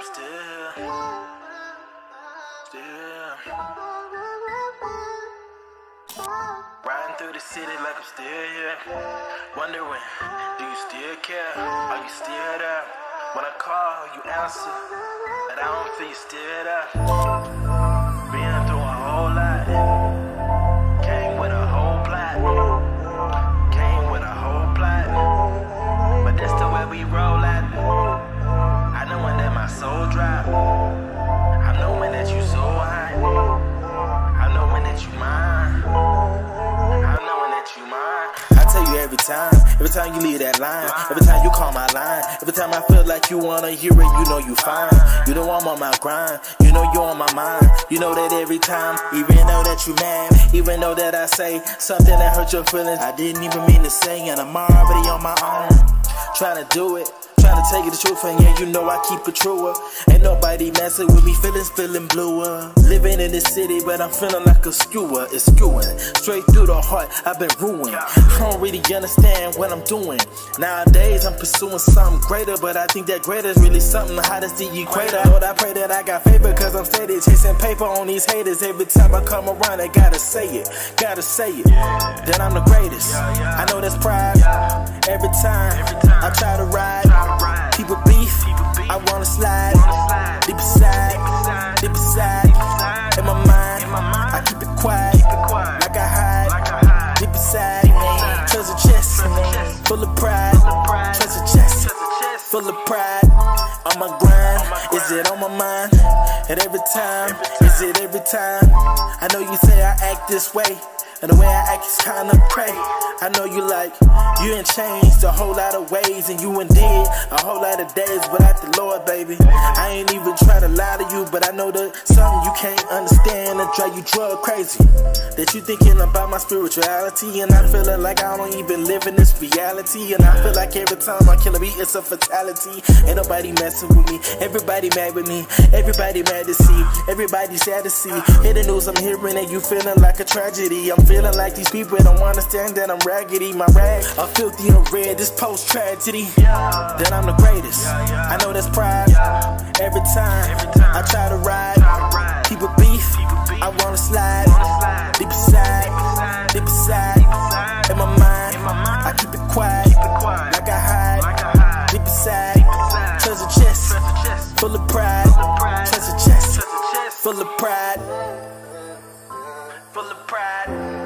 I'm still. Still. Riding through the city like I'm still here. Wondering, do you still care? Are you still there? When I call, you answer. But I don't feel you still there. Been through a whole lot. Every time you leave that line, every time you call my line, every time I feel like you wanna hear it, you know you fine. You know I'm on my grind, you know you're on my mind. You know that every time, even though that you mad, even though that I say something that hurt your feelings, I didn't even mean to say, and I'm already on my own. Trying to do it. To take it the truth, and yeah, you know I keep it truer. Ain't nobody messing with me, feelings feeling bluer. Living in this city, but I'm feeling like a skewer. It's skewing straight through the heart. I've been ruined. I don't really understand what I'm doing. Nowadays, I'm pursuing something greater, but I think that greater is really something hot as the equator. Lord, I pray that I got favor, cause I'm steady chasing paper on these haters. Every time I come around, I gotta say it, gotta say it. That I'm the greatest. I know that's pride. Every time I try to ride. Full of pride. Treasure chest, full of pride. On my grind, is it on my mind? And every time, is it every time? I know you say I act this way. And the way I act is kinda pray. I know you like, you ain't changed a whole lot of ways, and you did a whole lot of days without the Lord, baby. I ain't even trying to lie to you, but I know that something you can't understand and drive you drug crazy. That you thinking about my spirituality, and I feeling like I don't even live in this reality. And I feel like every time I kill a beat, it's a fatality. Ain't nobody messing with me, everybody mad with me, everybody mad to see, everybody sad to see. Hear the news I'm hearing, and you feeling like a tragedy. I'm feeling like these people don't understand that I'm raggedy. My rag are filthy and red. This post tragedy. That I'm the greatest. I know that's pride. Every time I try to ride, people beef. I wanna slide deep inside, deep inside. In my mind, I keep it quiet, like I hide deep inside. Treasure chest, full of pride. Chest, full of pride. Full of pride full of pride.